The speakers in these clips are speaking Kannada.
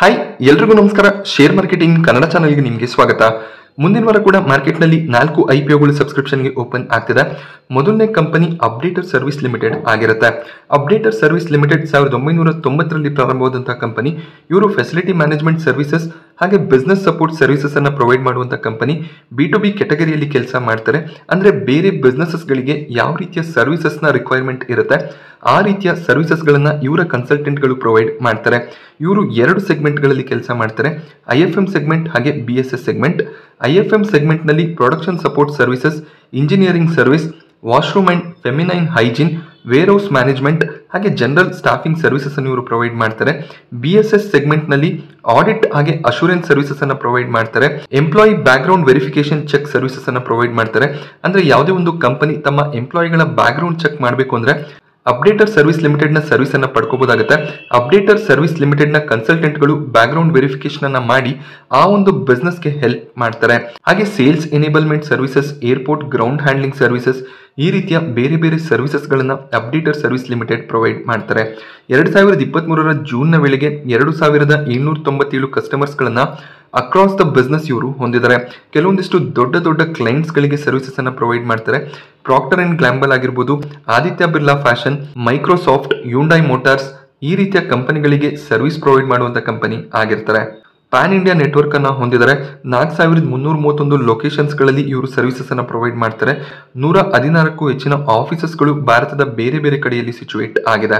ಹಾಯ್ ಎಲ್ರಿಗೂ ನಮಸ್ಕಾರ. ಶೇರ್ ಮಾರ್ಕೆಟಿಂಗ್ ಕನ್ನಡ ಚಾನಲ್ಗೆ ನಿಮಗೆ ಸ್ವಾಗತ. ಮುಂದಿನ ವಾರ ಕೂಡ ಮಾರ್ಕೆಟ್ನಲ್ಲಿ ನಾಲ್ಕು ಐ ಪಿ ಒಗಳು ಸಬ್ಸ್ಕ್ರಿಪ್ಷನ್ಗೆ ಓಪನ್ ಆಗ್ತಿದೆ. ಮೊದಲನೇ ಕಂಪನಿ ಅಪ್ಡೇಟರ್ ಸರ್ವಿಸ್ ಲಿಮಿಟೆಡ್ ಆಗಿರುತ್ತೆ. ಅಪ್ಡೇಟರ್ ಸರ್ವಿಸ್ ಲಿಮಿಟೆಡ್ ಸಾವಿರದ ಒಂಬೈನೂರ ತೊಂಬತ್ತರಲ್ಲಿ ಪ್ರಾರಂಭವಾದಂತಹ ಕಂಪನಿ. ಇವರು ಫೆಸಿಲಿಟಿ ಮ್ಯಾನೇಜ್ಮೆಂಟ್ ಸರ್ವಿಸಸ್ ಹಾಗೆ ಬಿಸ್ನೆಸ್ ಸಪೋರ್ಟ್ ಸರ್ವಿಸಸ್ ಅನ್ನು ಪ್ರೊವೈಡ್ ಮಾಡುವಂತ ಕಂಪನಿ ಬಿ ಟು ಬಿ ಕೆಟಗರಿಯಲ್ಲಿ ಕೆಲಸ ಮಾಡ್ತಾರೆ. ಅಂದ್ರೆ ಬೇರೆ ಬಿಸ್ನೆಸಸ್ಗಳಿಗೆ ಗಳಿಗೆ ಯಾವ ರೀತಿಯ ಸರ್ವಿಸಸ್ನ ರಿಕ್ವೈರ್ಮೆಂಟ್ ಇರುತ್ತೆ, ಆ ರೀತಿಯ ಸರ್ವಿಸಸ್ ಗಳನ್ನ ಇವರ ಕನ್ಸಲ್ಟೆಂಟ್ಗಳು ಪ್ರೊವೈಡ್ ಮಾಡ್ತಾರೆ. ಇವರು ಎರಡು ಸೆಗ್ಮೆಂಟ್ಗಳಲ್ಲಿ ಕೆಲಸ ಮಾಡ್ತಾರೆ. ಐ ಎಫ್ ಎಂ ಸೆಗ್ಮೆಂಟ್ ಹಾಗೆ B S S segment I F M ಸೆಗ್ಮೆಂಟ್ನಲ್ಲಿ production support services engineering service washroom and feminine hygiene warehouse management ಹಾಗೆ ಜನರಲ್ ಸ್ಟಾಫಿಂಗ್ ಸರ್ವಿಸಸ್ ಅನ್ನು ಇವರು ಪ್ರೊವೈಡ್ ಮಾಡ್ತಾರೆ. ಬಿ ಎಸ್ ಎಸ್ ಸೆಗ್ಮೆಂಟ್ನಲ್ಲಿ ಆಡಿಟ್ ಹಾಗೆ ಅಶೂರೆನ್ಸ್ ಸರ್ವಿಸಸ್ ಅನ್ನ ಪ್ರೊವೈಡ್ ಮಾಡ್ತಾರೆ. Employee background verification check services ಅನ್ನ ಪ್ರೊವೈಡ್ ಮಾಡ್ತಾರೆ. ಅಂದ್ರೆ ಯಾವುದೇ ಒಂದು ಕಂಪನಿ ತಮ್ಮ ಎಂಪ್ಲಾಯಿಗಳ ಬ್ಯಾಕ್ ಗ್ರೌಂಡ್ ಚೆಕ್ ಮಾಡಬೇಕು ಅಂದ್ರೆ ಅಪ್ಡೇಟರ್ ಸರ್ವಿಸ್ ಲಿಮಿಟೆಡ್ನ ಸರ್ವಿಸ್ ಅನ್ನ ಪಡ್ಕೋಬಹುದಾಗುತ್ತೆ ಅಪ್ಡೇಟರ್ ಸರ್ವಿಸ್ ಲಿಮಿಟೆಡ್ನ ಕನ್ಸಲ್ಟೆಂಟ್ಗಳು ಬ್ಯಾಕ್ ಗ್ರೌಂಡ್ ವೆರಿಫಿಕೇಶನ್ ಅನ್ನ ಮಾಡಿ ಆ ಒಂದು ಬಿಸ್ನೆಸ್ಗೆ ಹೆಲ್ಪ್ ಮಾಡ್ತಾರೆ. ಹಾಗೆ sales enablement services airport ground handling services ಈ ರೀತಿಯ ಬೇರೆ ಬೇರೆ ಸರ್ವಿಸಸ್ಗಳನ್ನು ಅಪ್ಡೇಟರ್ ಸರ್ವಿಸ್ ಲಿಮಿಟೆಡ್ ಪ್ರೊವೈಡ್ ಮಾಡ್ತಾರೆ. ಎರಡು ಸಾವಿರದ ಇಪ್ಪತ್ತ್ ಜೂನ್ನ ವೇಳೆಗೆ ಎರಡು ಸಾವಿರದ ಏಳ್ನೂರ ತೊಂಬತ್ತೇಳು ಕಸ್ಟಮರ್ಸ್ಗಳನ್ನು ಅಕ್ರಾಸ್ ದ ಬಿಸ್ನೆಸ್ ಇವರು ಹೊಂದಿದ್ದಾರೆ. ಕೆಲವೊಂದಿಷ್ಟು ದೊಡ್ಡ ದೊಡ್ಡ ಕ್ಲೈಂಟ್ಸ್ಗಳಿಗೆ ಸರ್ವಿಸಸ್ ಅನ್ನ ಪ್ರೊವೈಡ್ ಮಾಡ್ತಾರೆ. ಪ್ರಾಕ್ಟರ್ ಆ್ಯಂಡ್ ಗ್ಲಾಂಬಲ್ ಆಗಿರ್ಬೋದು, Aditya Birla fashion, Microsoft Hyundai Motors ಈ ರೀತಿಯ ಕಂಪನಿಗಳಿಗೆ ಸರ್ವಿಸ್ ಪ್ರೊವೈಡ್ ಮಾಡುವಂಥ ಕಂಪನಿ ಆಗಿರ್ತಾರೆ. ಪ್ಯಾನ್ ಇಂಡಿಯಾ ನೆಟ್ವರ್ಕ್ ಅನ್ನ ಹೊಂದಿದ್ದಾರೆ ನಾಲ್ಕು ಸಾವಿರದ ಮುನ್ನೂರ ಮೂವತ್ತೊಂದು ಲೊಕೇಶನ್ಸ್ಗಳಲ್ಲಿ ಇವರು ಸರ್ವಿಸಸ್ ಅನ್ನ ಪ್ರೊವೈಡ್ ಮಾಡ್ತಾರೆ. ನೂರ ಹದಿನಾರಕ್ಕೂ ಹೆಚ್ಚಿನ ಆಫೀಸಸ್ಗಳು ಭಾರತದ ಬೇರೆ ಬೇರೆ ಕಡೆಯಲ್ಲಿ ಸಿಚುವೇಟ್ ಆಗಿದೆ.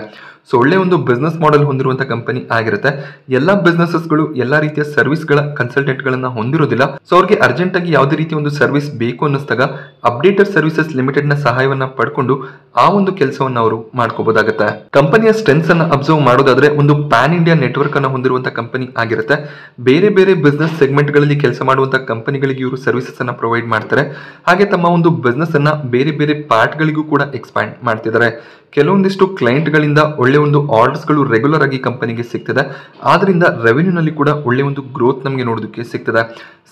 ಸೊ ಒಳ್ಳೆ ಒಂದು ಬಿಸ್ನೆಸ್ ಮಾಡೆಲ್ ಹೊಂದಿರುವಂತಹ ಕಂಪನಿ ಆಗಿರುತ್ತೆ. ಎಲ್ಲಾ ಬಿಸ್ನೆಸಸ್ಗಳು ಎಲ್ಲಾ ರೀತಿಯ ಸರ್ವಿಸ್ಗಳ ಕನ್ಸಲ್ಟೆಂಟ್ಗಳನ್ನ ಹೊಂದಿರೋದಿಲ್ಲ ಸೊ ಅವ್ರಿಗೆ ಅರ್ಜೆಂಟ್ ಆಗಿ ಯಾವುದೇ ರೀತಿಯ ಒಂದು ಸರ್ವಿಸ್ ಬೇಕು ಅನ್ನಿಸ್ದಾಗ ಅಪ್ಡೇಟರ್ ಸರ್ವಿಸಸ್ ಲಿಮಿಟೆಡ್ನ ಸಹಾಯವನ್ನ ಪಡ್ಕೊಂಡು ಆ ಒಂದು ಕೆಲಸವನ್ನ ಅವರು ಮಾಡ್ಕೋಬಹುದಾಗುತ್ತೆ ಕಂಪನಿಯ ಸ್ಟ್ರೆಂತ್ಸ್ ಅನ್ನ ಅಬ್ಸರ್ವ್ ಮಾಡೋದಾದ್ರೆ ಒಂದು ಪ್ಯಾನ್ ಇಂಡಿಯಾ ನೆಟ್ವರ್ಕ್ ಅನ್ನ ಹೊಂದಿರುವಂತಹ ಕಂಪನಿ ಆಗಿರುತ್ತೆ. ಬೇರೆ ಬೇರೆ ಬಿಸ್ನೆಸ್ ಸೆಗ್ಮೆಂಟ್ಗಳಲ್ಲಿ ಕೆಲಸ ಮಾಡುವಂತಹ ಕಂಪನಿಗಳಿಗೆ ಇವರು ಸರ್ವಿಸಸ್ ಅನ್ನ ಪ್ರೊವೈಡ್ ಮಾಡ್ತಾರೆ. ಹಾಗೆ ತಮ್ಮ ಒಂದು ಬಿಸ್ನೆಸ್ ಅನ್ನ ಬೇರೆ ಬೇರೆ ಪಾರ್ಟ್ ಗಳಿಗೂ ಕೂಡ ಎಕ್ಸ್ಪ್ಯಾಂಡ್ ಮಾಡ್ತಿದ್ದಾರೆ. ಕೆಲವೊಂದಿಷ್ಟು ಕ್ಲೈಂಟ್ ಗಳಿಂದ ಒಳ್ಳೆ ಒಂದು ಆರ್ಡರ್ಸ್ಗಳು ರೆಗ್ಯುಲರ್ ಆಗಿ ಕಂಪನಿಗೆ ಸಿಗ್ತದೆ. ಆದ್ರಿಂದ ರೆವೆನ್ಯೂ ನಲ್ಲಿ ಕೂಡ ಒಳ್ಳೆ ಒಂದು ಗ್ರೋತ್ ನಮಗೆ ನೋಡೋದಕ್ಕೆ ಸಿಗ್ತದೆ.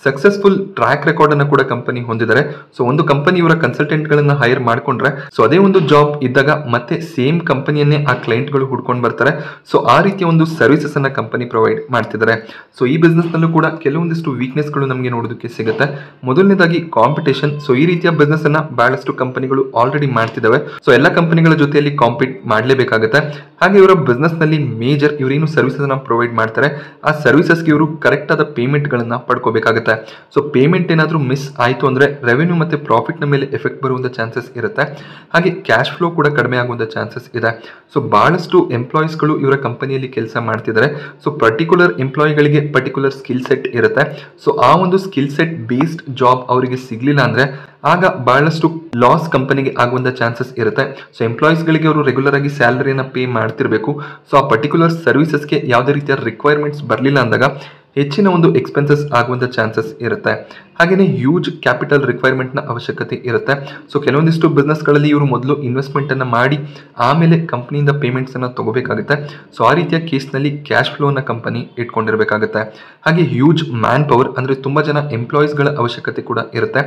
ಸಕ್ಸಸ್ಫುಲ್ ಟ್ರ್ಯಾಕ್ ರೆಕಾರ್ಡ್ ಅನ್ನು ಕೂಡ ಕಂಪನಿ ಹೊಂದಿದ್ದಾರೆ. ಸೊ ಒಂದು ಕಂಪನಿ ಇವರ ಕನ್ಸಲ್ಟೆಂಟ್ ಗಳನ್ನ ಹೈರ್ ಮಾಡ್ಕೊಂಡ್ರೆ ಸೊ ಅದೇ ಒಂದು ಜಾಬ್ ಇದ್ದಾಗ ಮತ್ತೆ ಸೇಮ್ ಕಂಪನಿಯನ್ನೇ ಆ ಕ್ಲೈಂಟ್ಗಳು ಹುಡ್ಕೊಂಡು ಬರ್ತಾರೆ. ಸೊ ಆ ರೀತಿಯ ಒಂದು ಸರ್ವಿಸಸ್ ಅನ್ನ ಕಂಪನಿ ಪ್ರೊವೈಡ್ ಮಾಡ್ತಿದ್ದಾರೆ. ಸೊ ಈ ಬಿಸ್ನೆಸ್ ನಲ್ಲೂ ಕೂಡ ಕೆಲವೊಂದಿಷ್ಟು ವೀಕ್ನೆಸ್ಗಳು ನಮಗೆ ನೋಡೋದಕ್ಕೆ ಸಿಗುತ್ತೆ. ಮೊದಲನೇದಾಗಿ ಕಾಂಪಿಟೇಷನ್ ಸೊ ಈ ರೀತಿಯ ಬಿಸ್ನೆಸ್ ಅನ್ನ ಬಹಳಷ್ಟು ಕಂಪನಿಗಳು ಆಲ್ರೆಡಿ ಮಾಡ್ತಿದ್ದಾವೆ. ಸೊ ಎಲ್ಲ ಕಂಪನಿಗಳ ಜೊತೆಯಲ್ಲಿ ಕಾಂಪೀಟ್ ಮಾಡಲೇಬೇಕಾಗುತ್ತೆ. ಹಾಗೆ ಇವರ ಬಿಸ್ನೆಸ್ನಲ್ಲಿ ಮೇಜರ್ ಇವರೇನು ಸರ್ವಿಸಸ್ ಅನ್ನ ಪ್ರೊವೈಡ್ ಮಾಡ್ತಾರೆ, ಆ ಸರ್ವಿಸಸ್ಗೆ ಇವರು ಕರೆಕ್ಟ್ ಆದ ಪೇಮೆಂಟ್ ಗಳನ್ನ ಪಡ್ಕೋಬೇಕಾಗುತ್ತೆ. ಸೊ ಪೇಮೆಂಟ್ ಏನಾದರೂ ಮಿಸ್ ಆಯಿತು ಅಂದರೆ ರೆವೆನ್ಯೂ ಮತ್ತೆ ಪ್ರಾಫಿಟ್ನ ಮೇಲೆ ಎಫೆಕ್ಟ್ ಬರುವಂಥ ಚಾನ್ಸಸ್ ಇರುತ್ತೆ. ಹಾಗೆ ಕ್ಯಾಶ್ ಫ್ಲೋ ಕೂಡ ಕಡಿಮೆ ಆಗುವಂಥ ಚಾನ್ಸಸ್ ಇದೆ. ಸೊ ಬಹಳಷ್ಟು ಎಂಪ್ಲಾಯೀಸ್ಗಳು ಇವರ ಕಂಪನಿಯಲ್ಲಿ ಕೆಲಸ ಮಾಡ್ತಿದ್ದಾರೆ. ಸೊ ಪರ್ಟಿಕ್ಯುಲರ್ ಎಂಪ್ಲಾಯಿಗಳಿಗೆ ಪರ್ಟಿಕ್ಯುಲರ್ ಸ್ಕಿಲ್ ಸೆಟ್ ಇರುತ್ತೆ. ಸೊ ಆ ಒಂದು ಸ್ಕಿಲ್ ಸೆಟ್ ಬೇಸ್ಡ್ ಜಾಬ್ ಅವರಿಗೆ ಸಿಗ್ಲಿಲ್ಲ ಅಂದ್ರೆ ಆಗ ಬಹಳಷ್ಟು ಲಾಸ್ ಕಂಪನಿಗೆ ಆಗುವಂತ ಚಾನ್ಸಸ್ ಇರುತ್ತೆ. ಸೊ ಎಂಪ್ಲಾಯೀಸ್ಗಳಿಗೆ ಅವರು ರೆಗ್ಯುಲರ್ ಆಗಿ ಸ್ಯಾಲರಿನ ಪೇ ಮಾಡ್ತಿರಬೇಕು. ಸೊ ಆ ಪರ್ಟಿಕ್ಯುಲರ್ ಸರ್ವಿಸಸ್ಗೆ ಯಾವುದೇ ರೀತಿಯ ರಿಕ್ವೈರ್ಮೆಂಟ್ಸ್ ಬರಲಿಲ್ಲ ಅಂದಾಗ ಹೆಚ್ಚಿನ ಒಂದು ಎಕ್ಸ್ಪೆನ್ಸಸ್ ಆಗುವಂತ ಚಾನ್ಸಸ್ ಇರುತ್ತೆ. ಹಾಗೆಯೇ ಹ್ಯೂಜ್ ಕ್ಯಾಪಿಟಲ್ ರಿಕ್ವೈರ್ಮೆಂಟ್ನ ಅವಶ್ಯಕತೆ ಇರುತ್ತೆ. ಸೊ ಕೆಲವೊಂದಿಷ್ಟು ಬಿಸ್ನೆಸ್ಗಳಲ್ಲಿ ಇವರು ಮೊದಲು ಇನ್ವೆಸ್ಟ್ಮೆಂಟ್ ಅನ್ನ ಮಾಡಿ, ಆಮೇಲೆ ಕಂಪ್ನಿಯಿಂದ ಪೇಮೆಂಟ್ಸ್ ತೊಗೋಬೇಕಾಗುತ್ತೆ. ಸೊ ಆ ರೀತಿಯ ಕೇಸ್ನಲ್ಲಿ ಕ್ಯಾಶ್ ಫ್ಲೋನ ಕಂಪನಿ ಇಟ್ಕೊಂಡಿರಬೇಕಾಗುತ್ತೆ. ಹಾಗೆ ಹ್ಯೂಜ್ ಮ್ಯಾನ್ ಪವರ್ ಅಂದ್ರೆ ತುಂಬಾ ಜನ ಎಂಪ್ಲಾಯೀಸ್ಗಳ ಅವಶ್ಯಕತೆ ಕೂಡ ಇರುತ್ತೆ.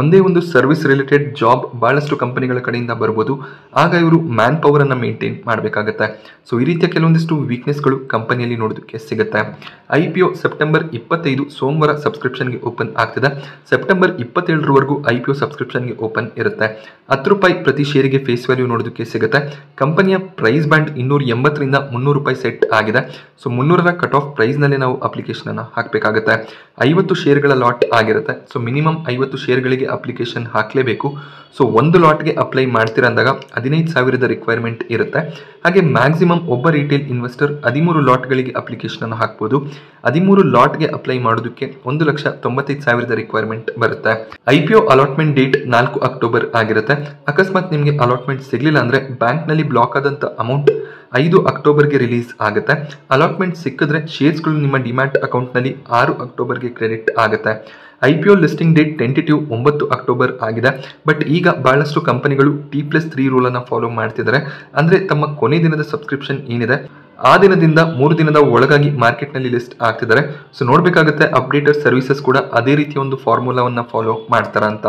ಒಂದೇ ಒಂದು ಸರ್ವಿಸ್ ರಿಲೇಟೆಡ್ ಜಾಬ್ ಬಹಳಷ್ಟು ಕಂಪನಿಗಳ ಕಡೆಯಿಂದ ಬರ್ಬೋದು. ಆಗ ಇವರು ಮ್ಯಾನ್ ಪವರ್ ಅನ್ನ ಮೇಂಟೈನ್ ಮಾಡಬೇಕಾಗುತ್ತೆ. ಸೊ ಈ ರೀತಿಯ ಕೆಲವೊಂದಿಷ್ಟು ವೀಕ್ನೆಸ್ಗಳು ಕಂಪನಿಯಲ್ಲಿ ನೋಡೋದಕ್ಕೆ ಸಿಗುತ್ತೆ. ಐ ಪಿ ಒ ಸೆಪ್ಟೆಂಬರ್ ಇಪ್ಪತ್ತೈದು ಸೋಮವಾರ ಸಬ್ಸ್ಕ್ರಿಪ್ಷನ್ಗೆ ಓಪನ್ ಆಗ್ತಿದೆ. ಸೆಪ್ಟೆಂಬರ್ ಇಪ್ಪತ್ತೇಳರವರೆಗೂ ಐ ಪಿ ಒ ಸಬ್ಸ್ಕ್ರಿಪ್ಷನ್ಗೆ ಓಪನ್ ಇರುತ್ತೆ. ಹತ್ತು ರೂಪಾಯಿ ಪ್ರತಿ ಶೇರಿಗೆ ಫೇಸ್ ವ್ಯಾಲ್ಯೂ ನೋಡೋದಕ್ಕೆ ಸಿಗುತ್ತೆ. ಕಂಪನಿಯ ಪ್ರೈಸ್ ಬ್ಯಾಂಡ್ ಇನ್ನೂರ ಎಂಬತ್ತರಿಂದ ಮುನ್ನೂರು ರೂಪಾಯಿ ಸೆಟ್ ಆಗಿದೆ. ಸೊ ಮುನ್ನೂರರ ಕಟ್ ಆಫ್ ಪ್ರೈಸ್ನಲ್ಲಿ ನಾವು ಅಪ್ಲಿಕೇಶನ್ ಅನ್ನು ಹಾಕಬೇಕಾಗುತ್ತೆ. ಐವತ್ತು ಶೇರ್ಗಳ ಲಾಟ್ ಆಗಿರುತ್ತೆ. ಸೊ ಮಿನಿಮಮ್ ಐವತ್ತು ಶೇರ್ಗಳಿಗೆ ಅಪ್ಲಿಕೇಶನ್ ಹಾಕಲೇಬೇಕು. ಸೊ ಒಂದು ಲಾಟ್ಗೆ ಅಪ್ಲೈ ಮಾಡ್ತೀರಾ ಅಂದಾಗ ಹದಿನೈದು ಸಾವಿರದ ರಿಕ್ವೈರ್ಮೆಂಟ್ ಇರುತ್ತೆ. ಹಾಗೆ ಮ್ಯಾಕ್ಸಿಮಮ್ ಒಬ್ಬ ರಿಟೇಲ್ ಇನ್ವೆಸ್ಟರ್ ಹದಿಮೂರು ಲಾಟ್ಗಳಿಗೆ ಅಪ್ಲಿಕೇಶನ್ ಅನ್ನು ಹಾಕ್ಬೋದು. ಹದಿಮೂರು ಲಾಟ್ಗೆ ಅಪ್ಲೈ ಮಾಡೋದಕ್ಕೆ ಒಂದು ಲಕ್ಷ ತೊಂಬತ್ತೈದು ಸಾವಿರದ ರಿಕ್ವೈರ್ಮೆಂಟ್ ಬರುತ್ತೆ. I P O allotment date ನಾಲ್ಕು ಅಕ್ಟೋಬರ್ ಆಗಿರುತ್ತೆ. ಅಕಸ್ಮಾತ್ ನಿಮಗೆ ಅಲಾಟ್ಮೆಂಟ್ ಸಿಗಲಿಲ್ಲ ಅಂದರೆ ಬ್ಯಾಂಕ್ನಲ್ಲಿ ಬ್ಲಾಕ್ ಆದಂಥ ಅಮೌಂಟ್ ಐದು ಅಕ್ಟೋಬರ್ಗೆ ರಿಲೀಸ್ ಆಗುತ್ತೆ. ಅಲಾಟ್ಮೆಂಟ್ ಸಿಕ್ಕಿದ್ರೆ ಶೇರ್ಸ್ಗಳು ನಿಮ್ಮ ಡಿಮ್ಯಾಟ್ ಅಕೌಂಟ್ನಲ್ಲಿ ಆರು ಅಕ್ಟೋಬರ್ಗೆ ಕ್ರೆಡಿಟ್ ಆಗುತ್ತೆ. I P O listing date tentative ಒಂಬತ್ತು ಅಕ್ಟೋಬರ್ ಆಗಿದೆ. ಬಟ್ ಈಗ ಬಹಳಷ್ಟು ಕಂಪನಿಗಳು ಟಿ ಪ್ಲಸ್ ತ್ರೀ ರೂಲನ್ನು ಫಾಲೋ ಮಾಡ್ತಿದ್ದಾರೆ ಅಂದರೆ ತಮ್ಮ ಕೊನೆ ದಿನದ ಸಬ್ಸ್ಕ್ರಿಪ್ಷನ್ ಏನಿದೆ? ಆ ದಿನದಿಂದ ಮೂರು ದಿನದ ಒಳಗಾಗಿ ಮಾರ್ಕೆಟ್ನಲ್ಲಿ ಲಿಸ್ಟ್ ಆಗ್ತಿದ್ದಾರೆ ಸೊ ನೋಡಬೇಕಾಗುತ್ತೆ ಅಪ್ಡೇಟೆಡ್ ಸರ್ವಿಸಸ್ ಕೂಡ ಅದೇ ರೀತಿಯ ಒಂದು ಫಾರ್ಮುಲಾವನ್ನು ಫಾಲೋ ಮಾಡ್ತಾರ ಅಂತ.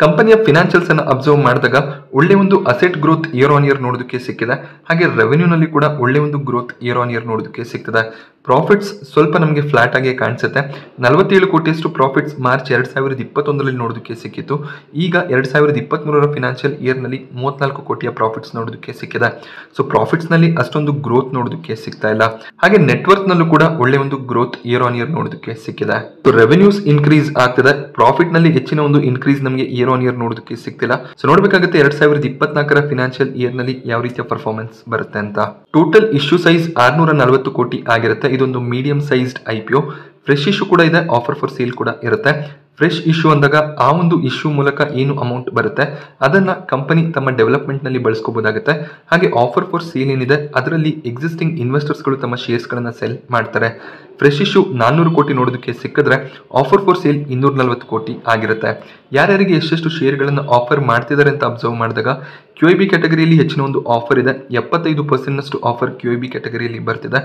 ಕಂಪನಿಯ ಫಿನಾನ್ಷಿಯಲ್ಸ್ ಅನ್ನು ಅಬ್ಸರ್ವ್ ಮಾಡಿದಾಗ ಒಳ್ಳೆ ಒಂದು asset growth year on year ನೋಡೋದಕ್ಕೆ ಸಿಕ್ಕಿದೆ. ಹಾಗೆ ರೆವೆನ್ಯೂನಲ್ಲಿ ಕೂಡ ಒಳ್ಳೆ ಒಂದು ಗ್ರೋತ್ ಇಯರ್ ಆನ್ ಇಯರ್ ನೋಡೋದಕ್ಕೆ ಸಿಗ್ತದೆ ಪ್ರಾಫಿಟ್ಸ್ ಸ್ವಲ್ಪ ನಮಗೆ ಫ್ಲಾಟ್ ಆಗಿ ಕಾಣಿಸುತ್ತೆ. ನಲವತ್ತೇಳು ಕೋಟಿಯಷ್ಟು ಪ್ರಾಫಿಟ್ಸ್ ಮಾರ್ಚ್ ಎರಡು ಸಾವಿರದ ಇಪ್ಪತ್ತೊಂದರಲ್ಲಿ ನೋಡೋದಕ್ಕೆ ಸಿಕ್ಕಿತ್ತು ಈಗ ಎರಡು ಸಾವಿರದ ಇಪ್ಪತ್ತ್ಮೂರರ ಫಿನಾನ್ಷಿಯಲ್ ಇಯರ್ನಲ್ಲಿ ಮೂವತ್ನಾಲ್ಕು ಕೋಟಿಯ ಪ್ರಾಫಿಟ್ಸ್ ನೋಡೋದಕ್ಕೆ ಸಿಕ್ಕಿದೆ. ಸೊ ಪ್ರಾಫಿಟ್ಸ್ನಲ್ಲಿ ಅಷ್ಟೊಂದು ಗ್ರೋತ್ ನೋಡೋದಕ್ಕೆ ಸಿಗ್ತಾ ಇಲ್ಲ. ಹಾಗೆ ನೆಟ್ವರ್ಕ್ನಲ್ಲೂ ಕೂಡ ಒಳ್ಳೆ ಒಂದು ಗ್ರೋತ್ ಇಯರ್ ಆನ್ ಇಯರ್ ನೋಡೋದಕ್ಕೆ ಸಿಕ್ಕಿದೆ. ಸೊ ರೆವೆನ್ಯೂಸ್ ಇನ್ಕ್ರೀಸ್ ಆಗ್ತಿದೆ. ಪ್ರಾಫಿಟ್ನಲ್ಲಿ ಹೆಚ್ಚಿನ ಒಂದು ಇನ್ಕ್ರೀಸ್ ನಮಗೆ ಇಯರ್ ಆನ್ ಇಯರ್ ನೋಡೋದಕ್ಕೆ ಸಿಗ್ತಿಲ್ಲ ಸೊ ನೋಡಬೇಕಾಗುತ್ತೆ ಎರಡು ಸಾವಿರದ ಇಪ್ಪತ್ನಾಲ್ಕರ ಫಿನಾನ್ಷಿಯಲ್ ಇಯರ್ನಲ್ಲಿ ಯಾವ ರೀತಿಯ ಪರ್ಫಾರ್ಮೆನ್ಸ್ ಬರುತ್ತೆ ಅಂತ. ಟೋಟಲ್ ಇಶ್ಯೂ ಸೈಜ್ ಆರ್ನೂರ ನಲವತ್ತು ಕೋಟಿ ಆಗಿರುತ್ತೆ. ಇದೊಂದು medium sized I P fresh issue ಕೂಡ ಇದೆ ಆಫರ್ ಫಾರ್ ಸೇಲ್ ಕೂಡ ಇರುತ್ತೆ. ಫ್ರೆಶ್ ಇಶ್ಯೂ ಅಂದಾಗ ಆ ಒಂದು ಇಶ್ಯೂ ಮೂಲಕ ಏನು ಅಮೌಂಟ್ ಬರುತ್ತೆ, ಅದನ್ನ ಕಂಪನಿ ತಮ್ಮ ಡೆವಲಪ್ಮೆಂಟ್ನಲ್ಲಿ ಬಳಸ್ಕೋಬಹುದಾಗುತ್ತೆ ಹಾಗೆ ಆಫರ್ ಫಾರ್ ಸೇಲ್ ಏನಿದೆ, ಅದರಲ್ಲಿ ಎಕ್ಸಿಸ್ಟಿಂಗ್ ಇನ್ವೆಸ್ಟರ್ಸ್ಗಳು ತಮ್ಮ ಶೇರ್ಸ್ಗಳನ್ನು ಸೆಲ್ ಮಾಡ್ತಾರೆ. ಫ್ರೆಶ್ ಇಶ್ಯೂ ನಾನ್ನೂರು ಕೋಟಿ ನೋಡೋದಕ್ಕೆ ಸಿಕ್ಕಿದ್ರೆ ಆಫರ್ ಫಾರ್ ಸೇಲ್ ಇನ್ನೂರ ನಲ್ವತ್ತು ಕೋಟಿ ಆಗಿರುತ್ತೆ. ಯಾರ್ಯಾರಿಗೆ ಎಷ್ಟೆಷ್ಟು ಶೇರ್ಗಳನ್ನು ಆಫರ್ ಮಾಡ್ತಿದ್ದಾರೆ ಅಂತ ಅಬ್ಸರ್ವ್ ಮಾಡಿದಾಗ ಕ್ಯೂ ಐ ಬಿ ಕ್ಯಾಟಗರಿಯಲ್ಲಿ ಹೆಚ್ಚಿನ ಒಂದು ಆಫರ್ ಇದೆ. ಎಪ್ಪತ್ತೈದು ಪರ್ಸೆಂಟ್ನಷ್ಟು ಆಫರ್ ಕ್ಯೂ ಐ ಬಿ ಕ್ಯಾಟಗರಿಯಲ್ಲಿ ಬರ್ತಿದೆ.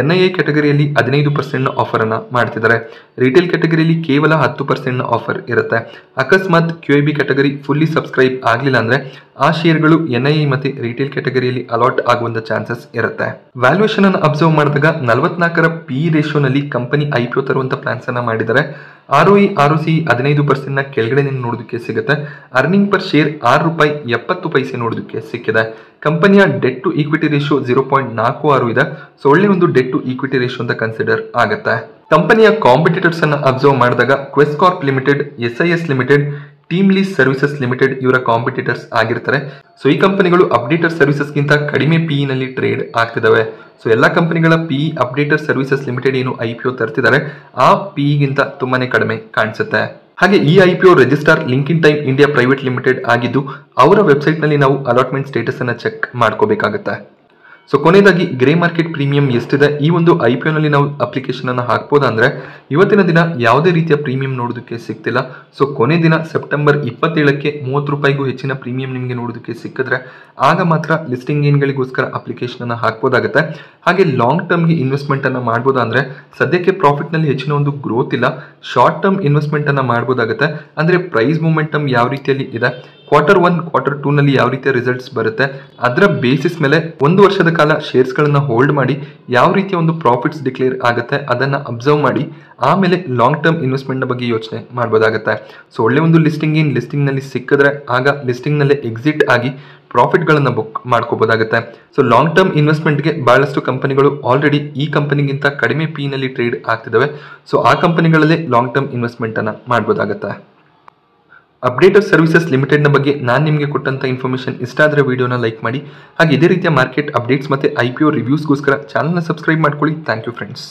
ಎನ್ ಐ ಎ ಕ್ಯಾಟಗರಿಯಲ್ಲಿ ಹದಿನೈದು ಪರ್ಸೆಂಟ್ನ ಆಫರನ್ನು ಮಾಡ್ತಿದ್ದಾರೆ. ರಿಟೇಲ್ ಕ್ಯಾಟಗರಿಯಲ್ಲಿ ಕೇವಲ ಹತ್ತು ಪರ್ಸೆಂಟ್ನ ಆಫರ್ ಇರುತ್ತೆ. ಅಕಸ್ಮಾತ್ Q I B category fully subscribe ಆಗಲಿಲ್ಲ ಅಂದರೆ ಆ ಶೇರ್ಗಳು ಎನ್ ಐ ಎ ಮತ್ತು ರಿಟೇಲ್ ಕ್ಯಾಟಗರಿಯಲ್ಲಿ ಅಲಾಟ್ ಆಗುವಂಥ ಚಾನ್ಸಸ್ ಇರುತ್ತೆ. ವ್ಯಾಲ್ಯೂಯೇಷನ್ ಅನ್ನು ಅಬ್ಸರ್ವ್ ಮಾಡಿದಾಗ ನಲವತ್ನಾಲ್ಕರ ಪಿ ರೇಷಿಯೋನಲ್ಲಿ ಕಂಪನಿ ಐ ಪಿ ಒ ತರುವಂತ ಪ್ಲಾನ್ಸ್ ಅನ್ನ ಮಾಡಿದ್ದಾರೆ R E R O C ಹದಿನೈದು ಪರ್ಸೆಂಟ್ನ ಕೆಳಗಡೆ ನೋಡೋದಕ್ಕೆ ಸಿಗುತ್ತೆ. ಅರ್ನಿಂಗ್ ಪರ್ ಶೇರ್ ಆರು ರೂಪಾಯಿ ಎಪ್ಪತ್ತು ಪೈಸೆ ನೋಡೋದಕ್ಕೆ ಸಿಕ್ಕಿದೆ. ಕಂಪನಿಯ debt to equity ratio zero point ನಾಲ್ಕು ಆರು ಇದೆ. ಸೊ ಒಳ್ಳೆ ಒಂದು ಡೆಟ್ ಟು ಈಕ್ವಿಟಿ ರೇಷಿಯೋ ಅಂತ ಕನ್ಸಿಡರ್ ಆಗುತ್ತೆ. ಕಂಪನಿಯ ಕಾಂಪಿಟೇಟರ್ಸ್ ಅನ್ನ ಅಬ್ಸರ್ವ್ ಮಾಡಿದಾಗ Quess Corp limited S I limited Team Lease services limited ಇವರ ಕಾಂಪಿಟೇಟರ್ಸ್ ಆಗಿರ್ತಾರೆ. ಸೊ ಈ ಕಂಪನಿಗಳು ಅಪ್ಡೇಟರ್ ಸರ್ವಿಸಸ್ಗಿಂತ ಕಡಿಮೆ ಪಿ ನಲ್ಲಿ ಟ್ರೇಡ್ ಆಗ್ತಿದ್ದಾವೆ. ಸೊ ಎಲ್ಲ ಕಂಪನಿಗಳ ಪಿ ಅಪ್ಡೇಟರ್ ಸರ್ವಿಸಸ್ ಲಿಮಿಟೆಡ್ ಏನು ಐ ಪಿ ಒ ತರ್ತಿದ್ದಾರೆ. ಆ ಪಿ ಗಿಂತ ತುಂಬಾನೇ ಕಡಿಮೆ ಕಾಣಿಸುತ್ತೆ. ಹಾಗೆ ಈ I P O registrar link in time India private limited ಆಗಿದ್ದು, ಅವರ ವೆಬ್ಸೈಟ್ನಲ್ಲಿ ನಾವು ಅಲಾಟ್ಮೆಂಟ್ ಸ್ಟೇಟಸ್ ಅನ್ನು ಚೆಕ್ ಮಾಡ್ಕೋಬೇಕಾಗುತ್ತೆ. ಸೊ ಕೊನೆಯದಾಗಿ ಗ್ರೇ ಮಾರ್ಕೆಟ್ ಪ್ರೀಮಿಯಂ ಎಷ್ಟಿದೆ? ಈ ಒಂದು ಐ ಪಿ ನಲ್ಲಿ ನಾವು ಅಪ್ಲಿಕೇಶನ್ ಅನ್ನು ಹಾಕ್ಬೋದಾ ಅಂದ್ರೆ, ಇವತ್ತಿನ ದಿನ ಯಾವುದೇ ರೀತಿಯ ಪ್ರೀಮಿಯಂ ನೋಡೋದಕ್ಕೆ ಸಿಗ್ತಿಲ್ಲ. ಸೊ ಕೊನೆ ದಿನ ಸೆಪ್ಟೆಂಬರ್ ಇಪ್ಪತ್ತೇಳಕ್ಕೆ ಮೂವತ್ತು ರೂಪಾಯಿಗೂ ಹೆಚ್ಚಿನ ಪ್ರೀಮಿಯಂ ನಿಮಗೆ ನೋಡೋದಕ್ಕೆ ಸಿಕ್ಕಿದ್ರೆ, ಆಗ ಮಾತ್ರ ಲಿಸ್ಟಿಂಗ್ ಏನ್ಗಳಿಗೋಸ್ಕರ ಅಪ್ಲಿಕೇಶನ್ ಅನ್ನು ಹಾಕ್ಬೋದಾಗುತ್ತೆ. ಹಾಗೆ ಲಾಂಗ್ ಟರ್ಮ್ಗೆ ಇನ್ವೆಸ್ಟ್ಮೆಂಟ್ ಅನ್ನು ಮಾಡ್ಬೋದಾ ಅಂದ್ರೆ, ಸದ್ಯಕ್ಕೆ ಪ್ರಾಫಿಟ್ನಲ್ಲಿ ಹೆಚ್ಚಿನ ಒಂದು ಗ್ರೋತ್ ಇಲ್ಲ. ಶಾರ್ಟ್ ಟರ್ಮ್ ಇನ್ವೆಸ್ಟ್ಮೆಂಟ್ ಅನ್ನು ಮಾಡ್ಬೋದಾಗುತ್ತೆ. ಅಂದ್ರೆ ಪ್ರೈಸ್ ಮೂಮೆಂಟಮ್ ಯಾವ ರೀತಿಯಲ್ಲಿ ಇದೆ? ಕ್ವಾರ್ಟರ್ ಒನ್ ಕ್ವಾರ್ಟರ್ ಟೂ ನಲ್ಲಿ ಯಾವ ರೀತಿಯ ರಿಸಲ್ಟ್ಸ್ ಬರುತ್ತೆ, ಅದರ ಬೇಸಿಸ್ ಮೇಲೆ ಒಂದು ವರ್ಷದ ಕಾಲ ಶೇರ್ಸ್ಗಳನ್ನ ಹೋಲ್ಡ್ ಮಾಡಿ ಯಾವ ರೀತಿಯ ಒಂದು ಪ್ರಾಫಿಟ್ಸ್ ಡಿಕ್ಲೇರ್ ಆಗುತ್ತೆ ಅದನ್ನ ಅಬ್ಸರ್ವ್ ಮಾಡಿ, ಆಮೇಲೆ ಲಾಂಗ್ ಟರ್ಮ್ ಇನ್ವೆಸ್ಟ್ಮೆಂಟ್ ಬಗ್ಗೆ ಯೋಚನೆ ಮಾಡಬಹುದಾಗುತ್ತೆ ಸೊ ಒಳ್ಳೆ ಒಂದು ಲಿಸ್ಟಿಂಗ್ ಇನ್ ಲಿಸ್ಟಿಂಗ್ನಲ್ಲಿ ಸಿಕ್ಕಿದ್ರೆ ಆಗ ಲಿಸ್ಟಿಂಗ್ನಲ್ಲಿ ಎಕ್ಸಿಟ್ ಆಗಿ ಪ್ರಾಫಿಟ್ಗಳನ್ನು ಬುಕ್ ಮಾಡ್ಕೋಬಹುದಾಗುತ್ತೆ ಸೊ ಲಾಂಗ್ ಟರ್ಮ್ ಇನ್ವೆಸ್ಟ್ಮೆಂಟ್ಗೆ ಬಹಳಷ್ಟು ಕಂಪನಿಗಳು ಆಲ್ರೆಡಿ ಈ ಕಂಪನಿಗಿಂತ ಕಡಿಮೆ ಪಿ ನಲ್ಲಿ ಟ್ರೇಡ್ ಆಗ್ತಿದ್ದಾವೆ ಸೊ ಆ ಕಂಪನಿಗಳಲ್ಲೇ ಲಾಂಗ್ ಟರ್ಮ್ ಇನ್ವೆಸ್ಟ್ಮೆಂಟ್ ಅನ್ನ ಮಾಡ್ಬೋದಾಗುತ್ತೆ. ಅಪ್ಡೇಟರ್ ಸರ್ವಿಸಸ್ ಲಿಮಿಟೆಡ್ನ ಬಗ್ಗೆ ನಾನು ನಿಮಗೆ ಕೊಟ್ಟಂತ ಇನ್ಫಾರ್ಮೇಷನ್ ಇಷ್ಟ ಆದರೆ ವಿಡಿಯೋನ ಲೈಕ್ ಮಾಡಿ. ಹಾಗೆ ಇದೇ ರೀತಿಯ ಮಾರ್ಕೆಟ್ ಅಪ್ಡೇಟ್ಸ್ ಮತ್ತು ಐ ಪಿ ಒ ರಿವ್ಯೂಸ್ಗೋಸ್ಕರ ಚಾನಲ್ನ ಸಬ್ಸ್ಕ್ರೈಬ್ ಮಾಡ್ಕೊಳ್ಳಿ. Thank you friends